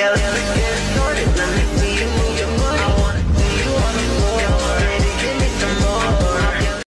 together.